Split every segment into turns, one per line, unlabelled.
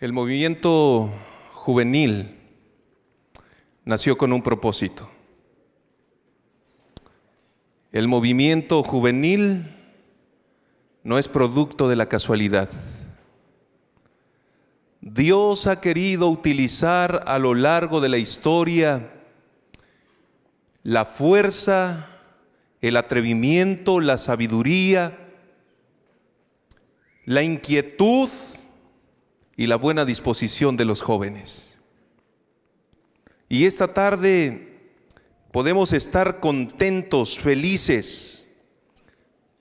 El movimiento juvenil nació con un propósito. El movimiento juvenil no es producto de la casualidad. Dios ha querido utilizar a lo largo de la historia la fuerza, el atrevimiento, la sabiduría, la inquietud y la buena disposición de los jóvenes. Y esta tarde podemos estar contentos, felices,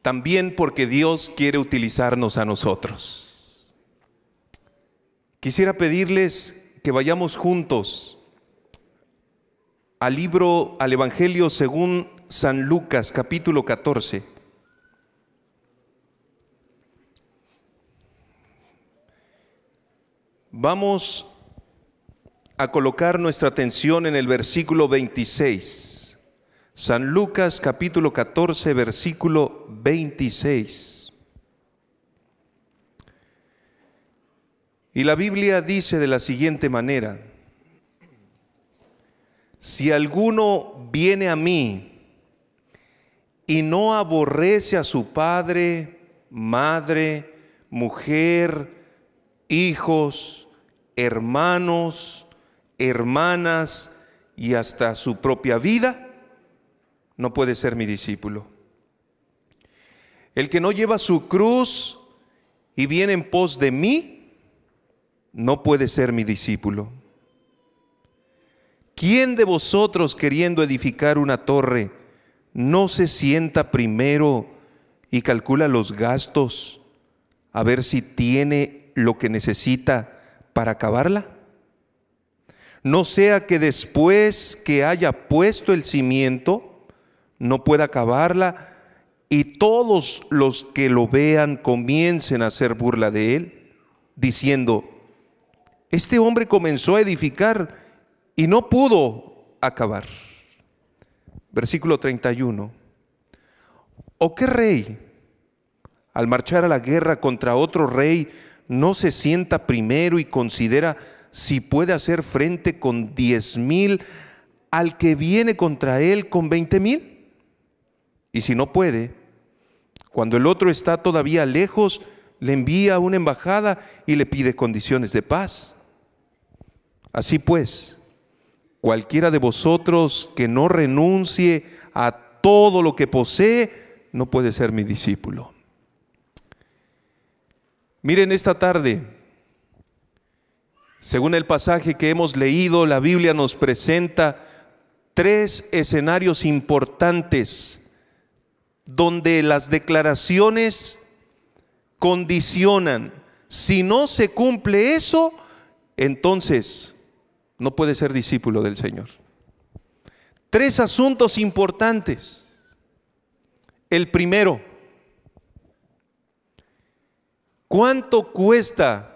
también porque Dios quiere utilizarnos a nosotros. Quisiera pedirles que vayamos juntos al libro, al Evangelio según San Lucas, capítulo 14. Vamos a colocar nuestra atención en el versículo 26. San Lucas capítulo 14, versículo 26. Y la Biblia dice de la siguiente manera, si alguno viene a mí y no aborrece a su padre, madre, mujer, hijos, hermanos, hermanas y hasta su propia vida, no puede ser mi discípulo. El que no lleva su cruz y viene en pos de mí, no puede ser mi discípulo. ¿Quién de vosotros queriendo edificar una torre no se sienta primero y calcula los gastos a ver si tiene lo que necesita para acabarla. No sea que después que haya puesto el cimiento, no pueda acabarla y todos los que lo vean comiencen a hacer burla de él, diciendo, este hombre comenzó a edificar y no pudo acabar. Versículo 31. ¿O qué rey, al marchar a la guerra contra otro rey, no se sienta primero y considera si puede hacer frente con diez mil al que viene contra él con veinte mil? Y si no puede, cuando el otro está todavía lejos, le envía una embajada y le pide condiciones de paz. Así pues, cualquiera de vosotros que no renuncie a todo lo que posee, no puede ser mi discípulo. Miren esta tarde, según el pasaje que hemos leído, la Biblia nos presenta tres escenarios importantes donde las declaraciones condicionan. Si no se cumple eso, entonces no puede ser discípulo del Señor. Tres asuntos importantes. El primero, ¿Cuánto cuesta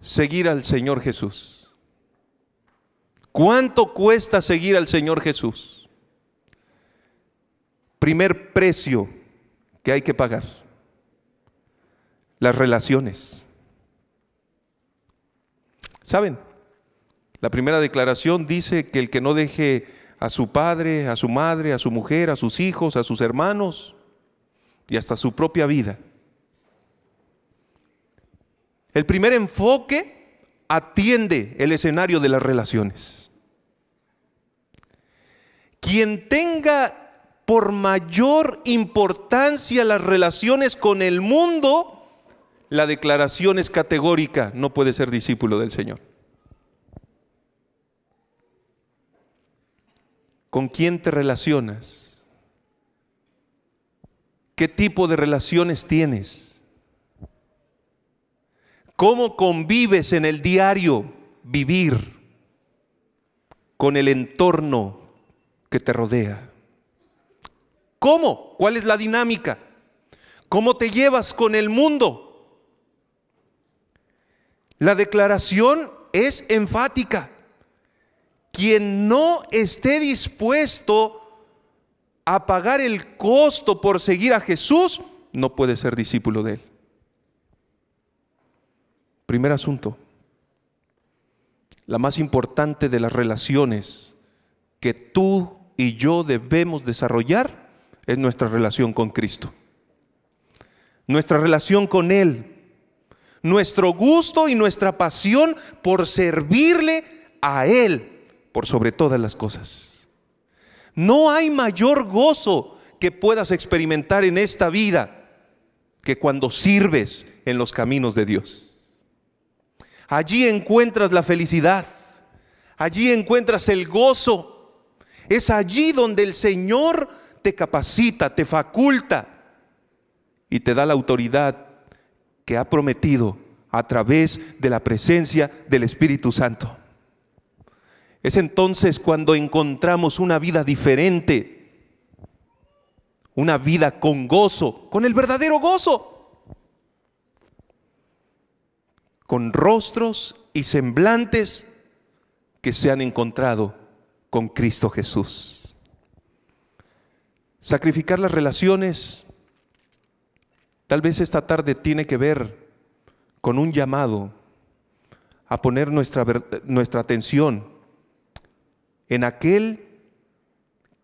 seguir al Señor Jesús? ¿Cuánto cuesta seguir al Señor Jesús? Primer precio que hay que pagar. Las relaciones. ¿Saben? La primera declaración dice que el que no deje a su padre, a su madre, a su mujer, a sus hijos, a sus hermanos y hasta su propia vida el primer enfoque atiende el escenario de las relaciones. Quien tenga por mayor importancia las relaciones con el mundo, la declaración es categórica, no puede ser discípulo del Señor. ¿Con quién te relacionas? ¿Qué tipo de relaciones tienes? ¿Cómo convives en el diario vivir con el entorno que te rodea? ¿Cómo? ¿Cuál es la dinámica? ¿Cómo te llevas con el mundo? La declaración es enfática. Quien no esté dispuesto a pagar el costo por seguir a Jesús, no puede ser discípulo de él. Primer asunto, la más importante de las relaciones que tú y yo debemos desarrollar es nuestra relación con Cristo. Nuestra relación con Él. Nuestro gusto y nuestra pasión por servirle a Él por sobre todas las cosas. No hay mayor gozo que puedas experimentar en esta vida que cuando sirves en los caminos de Dios. Allí encuentras la felicidad, allí encuentras el gozo. Es allí donde el Señor te capacita, te faculta y te da la autoridad que ha prometido a través de la presencia del Espíritu Santo. Es entonces cuando encontramos una vida diferente, una vida con gozo, con el verdadero gozo, con rostros y semblantes que se han encontrado con Cristo Jesús. Sacrificar las relaciones, tal vez esta tarde tiene que ver con un llamado a poner nuestra, nuestra atención en aquel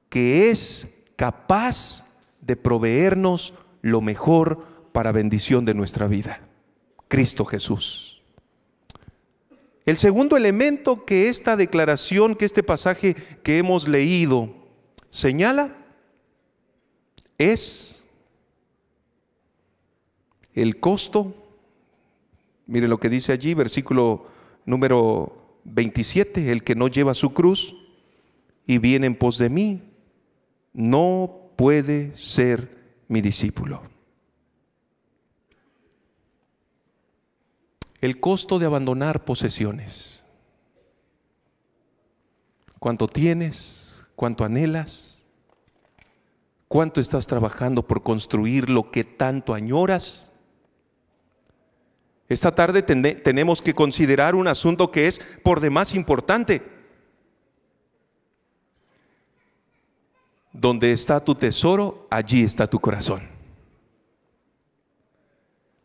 que es capaz de proveernos lo mejor para bendición de nuestra vida, Cristo Jesús. El segundo elemento que esta declaración, que este pasaje que hemos leído señala, es el costo. Mire lo que dice allí, versículo número 27, el que no lleva su cruz y viene en pos de mí, no puede ser mi discípulo. El costo de abandonar posesiones. ¿Cuánto tienes? ¿Cuánto anhelas? ¿Cuánto estás trabajando por construir lo que tanto añoras? Esta tarde tenemos que considerar un asunto que es por demás importante. Donde está tu tesoro, allí está tu corazón.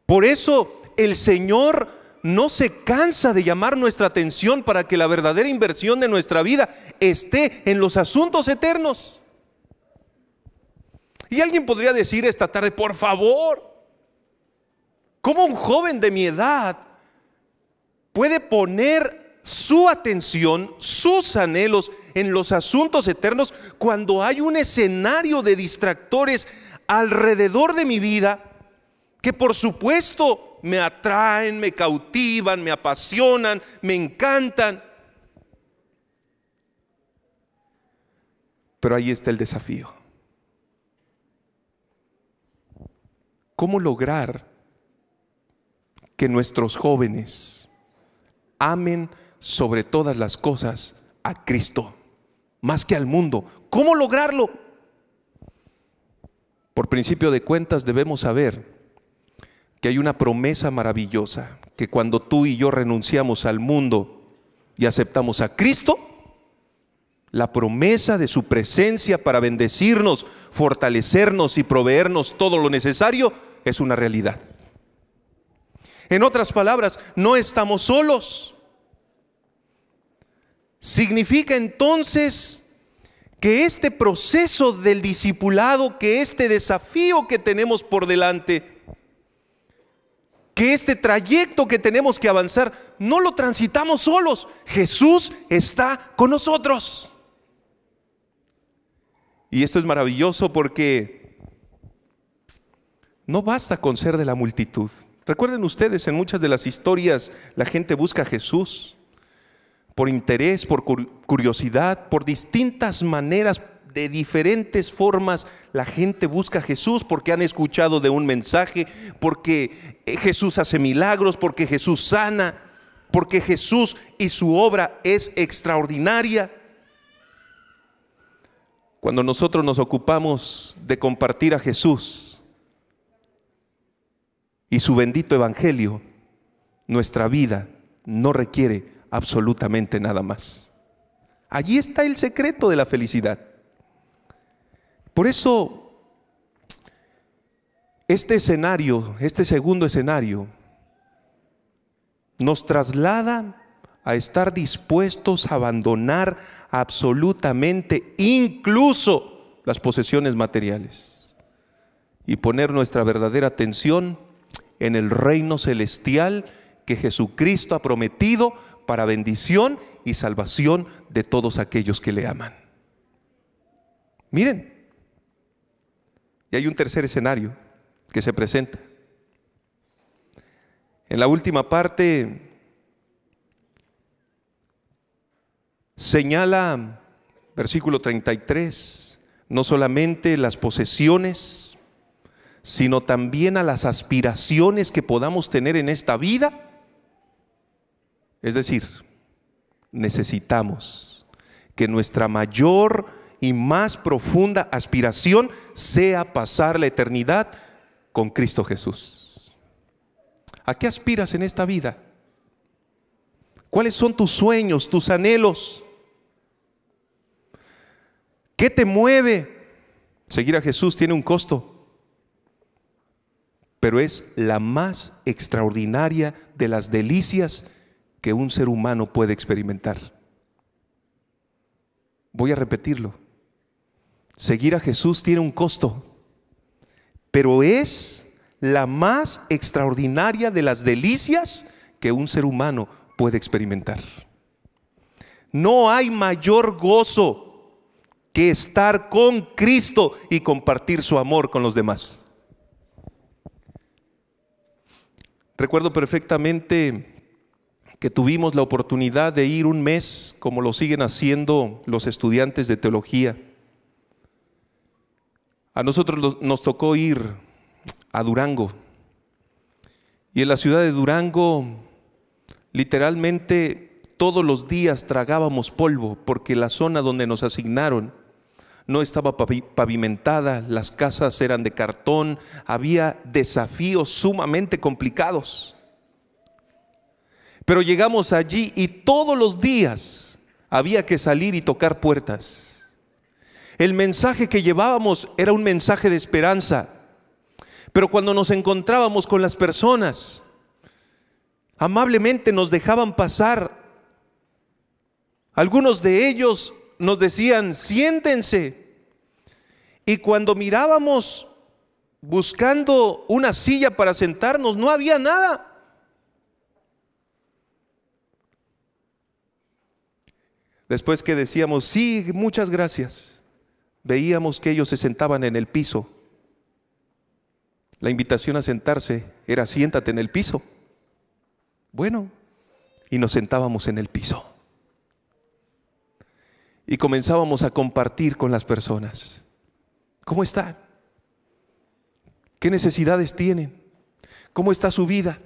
Por eso el Señor no se cansa de llamar nuestra atención para que la verdadera inversión de nuestra vida esté en los asuntos eternos. Y alguien podría decir esta tarde, por favor, ¿cómo un joven de mi edad puede poner su atención, sus anhelos en los asuntos eternos cuando hay un escenario de distractores alrededor de mi vida que por supuesto me atraen, me cautivan, me apasionan, me encantan. Pero ahí está el desafío. ¿Cómo lograr que nuestros jóvenes amen sobre todas las cosas a Cristo, más que al mundo. ¿Cómo lograrlo? Por principio de cuentas debemos saber que hay una promesa maravillosa, que cuando tú y yo renunciamos al mundo y aceptamos a Cristo, la promesa de su presencia para bendecirnos, fortalecernos y proveernos todo lo necesario es una realidad. En otras palabras, no estamos solos. Significa entonces que este proceso del discipulado, que este desafío que tenemos por delante, que este trayecto que tenemos que avanzar, no lo transitamos solos. Jesús está con nosotros. Y esto es maravilloso porque no basta con ser de la multitud. Recuerden ustedes, en muchas de las historias la gente busca a Jesús por interés, por curiosidad, por distintas maneras, de diferentes formas, la gente busca a Jesús porque han escuchado de un mensaje, porque eh, Jesús hace milagros, porque Jesús sana, porque Jesús y su obra es extraordinaria. Cuando nosotros nos ocupamos de compartir a Jesús y su bendito evangelio, nuestra vida no requiere absolutamente nada más. Allí está el secreto de la felicidad. Por eso, este escenario, este segundo escenario, nos traslada a estar dispuestos a abandonar absolutamente incluso las posesiones materiales y poner nuestra verdadera atención en el reino celestial que Jesucristo ha prometido para bendición y salvación de todos aquellos que le aman. Miren, hay un tercer escenario que se presenta. En la última parte señala, versículo 33, no solamente las posesiones, sino también a las aspiraciones que podamos tener en esta vida. Es decir, necesitamos que nuestra mayor y más profunda aspiración sea pasar la eternidad con Cristo Jesús. ¿A qué aspiras en esta vida? ¿Cuáles son tus sueños, tus anhelos? ¿Qué te mueve? Seguir a Jesús tiene un costo, pero es la más extraordinaria de las delicias que un ser humano puede experimentar. Voy a repetirlo. Seguir a Jesús tiene un costo pero es la más extraordinaria de las delicias que un ser humano puede experimentar. No hay mayor gozo que estar con Cristo y compartir su amor con los demás. Recuerdo perfectamente que tuvimos la oportunidad de ir un mes, como lo siguen haciendo los estudiantes de teología, a nosotros nos tocó ir a Durango. Y en la ciudad de Durango, literalmente todos los días tragábamos polvo porque la zona donde nos asignaron no estaba pavimentada, las casas eran de cartón, había desafíos sumamente complicados. Pero llegamos allí y todos los días había que salir y tocar puertas. El mensaje que llevábamos era un mensaje de esperanza. Pero cuando nos encontrábamos con las personas, amablemente nos dejaban pasar. Algunos de ellos nos decían, siéntense. Y cuando mirábamos buscando una silla para sentarnos, no había nada. Después que decíamos, sí, muchas gracias veíamos que ellos se sentaban en el piso. La invitación a sentarse era siéntate en el piso. Bueno, y nos sentábamos en el piso. Y comenzábamos a compartir con las personas. ¿Cómo están? ¿Qué necesidades tienen? ¿Cómo está su vida?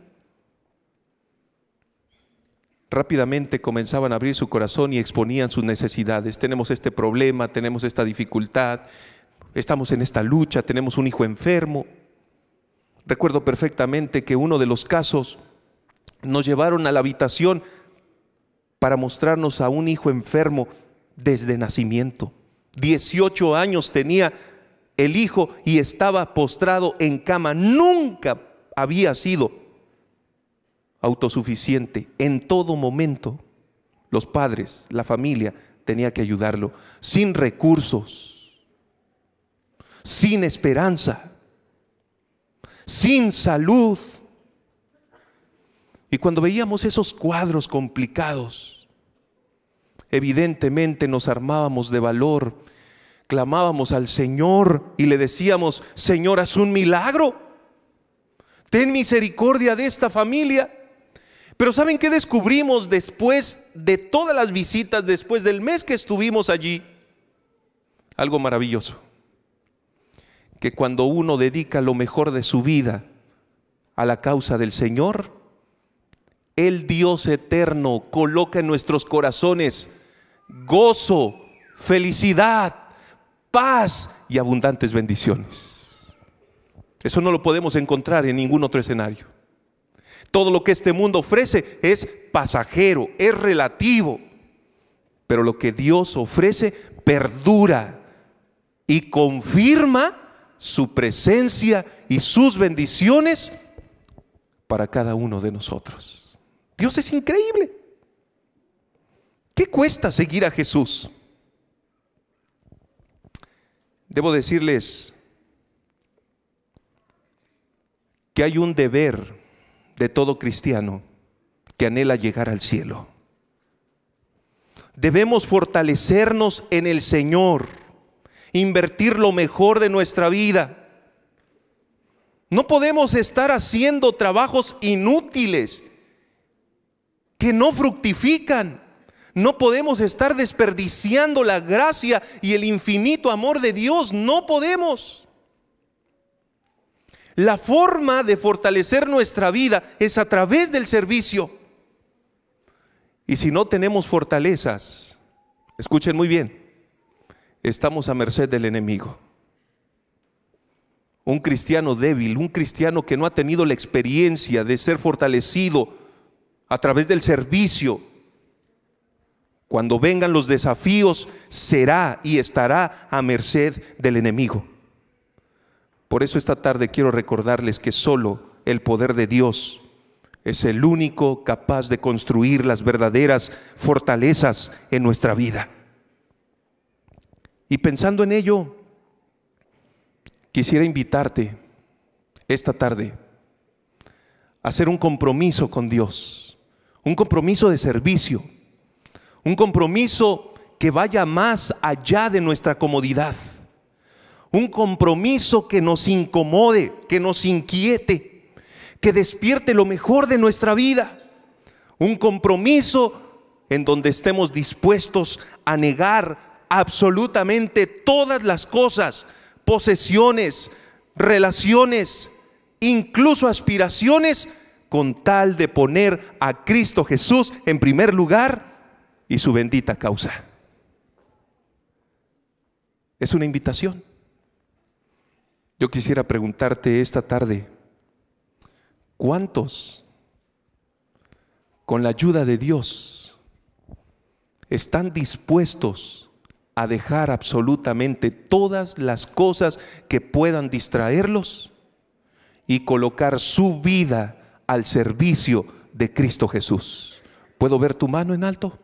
Rápidamente comenzaban a abrir su corazón y exponían sus necesidades. Tenemos este problema, tenemos esta dificultad, estamos en esta lucha, tenemos un hijo enfermo. Recuerdo perfectamente que uno de los casos nos llevaron a la habitación para mostrarnos a un hijo enfermo desde nacimiento. 18 años tenía el hijo y estaba postrado en cama. Nunca había sido autosuficiente en todo momento. Los padres, la familia tenía que ayudarlo, sin recursos, sin esperanza, sin salud. Y cuando veíamos esos cuadros complicados, evidentemente nos armábamos de valor, clamábamos al Señor y le decíamos, Señor, haz un milagro, ten misericordia de esta familia. Pero ¿saben qué descubrimos después de todas las visitas, después del mes que estuvimos allí? Algo maravilloso. Que cuando uno dedica lo mejor de su vida a la causa del Señor, el Dios eterno coloca en nuestros corazones gozo, felicidad, paz y abundantes bendiciones. Eso no lo podemos encontrar en ningún otro escenario. Todo lo que este mundo ofrece es pasajero, es relativo. Pero lo que Dios ofrece perdura y confirma su presencia y sus bendiciones para cada uno de nosotros. Dios es increíble. ¿Qué cuesta seguir a Jesús? Debo decirles que hay un deber de todo cristiano que anhela llegar al cielo. Debemos fortalecernos en el Señor, invertir lo mejor de nuestra vida. No podemos estar haciendo trabajos inútiles que no fructifican. No podemos estar desperdiciando la gracia y el infinito amor de Dios. No podemos. La forma de fortalecer nuestra vida es a través del servicio. Y si no tenemos fortalezas, escuchen muy bien, estamos a merced del enemigo. Un cristiano débil, un cristiano que no ha tenido la experiencia de ser fortalecido a través del servicio, cuando vengan los desafíos, será y estará a merced del enemigo. Por eso esta tarde quiero recordarles que solo el poder de Dios es el único capaz de construir las verdaderas fortalezas en nuestra vida. Y pensando en ello, quisiera invitarte esta tarde a hacer un compromiso con Dios, un compromiso de servicio, un compromiso que vaya más allá de nuestra comodidad un compromiso que nos incomode, que nos inquiete, que despierte lo mejor de nuestra vida. Un compromiso en donde estemos dispuestos a negar absolutamente todas las cosas, posesiones, relaciones, incluso aspiraciones, con tal de poner a Cristo Jesús en primer lugar y su bendita causa. Es una invitación. Yo quisiera preguntarte esta tarde, ¿cuántos con la ayuda de Dios están dispuestos a dejar absolutamente todas las cosas que puedan distraerlos y colocar su vida al servicio de Cristo Jesús? ¿Puedo ver tu mano en alto?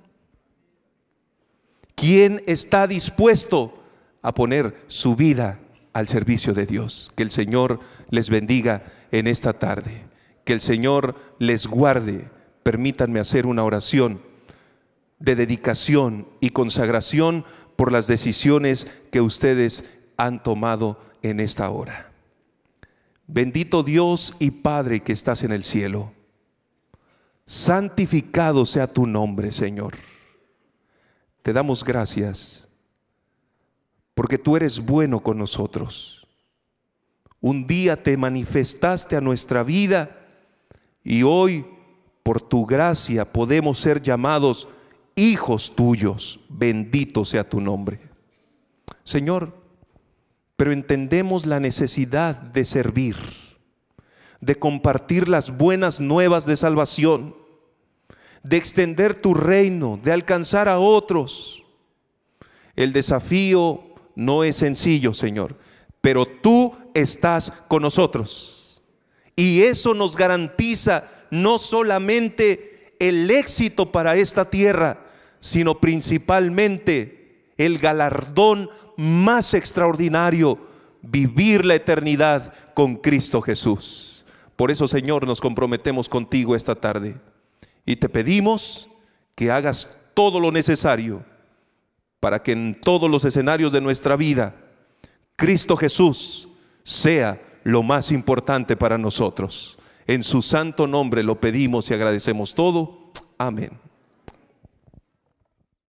¿Quién está dispuesto a poner su vida al servicio de Dios. Que el Señor les bendiga en esta tarde. Que el Señor les guarde. Permítanme hacer una oración de dedicación y consagración por las decisiones que ustedes han tomado en esta hora. Bendito Dios y Padre que estás en el cielo. Santificado sea tu nombre, Señor. Te damos gracias porque tú eres bueno con nosotros. Un día te manifestaste a nuestra vida y hoy, por tu gracia, podemos ser llamados hijos tuyos. Bendito sea tu nombre. Señor, pero entendemos la necesidad de servir, de compartir las buenas nuevas de salvación, de extender tu reino, de alcanzar a otros. El desafío no es sencillo, Señor, pero tú estás con nosotros. Y eso nos garantiza no solamente el éxito para esta tierra, sino principalmente el galardón más extraordinario, vivir la eternidad con Cristo Jesús. Por eso, Señor, nos comprometemos contigo esta tarde y te pedimos que hagas todo lo necesario para que en todos los escenarios de nuestra vida Cristo Jesús sea lo más importante para nosotros. En su santo nombre lo pedimos y agradecemos todo. Amén.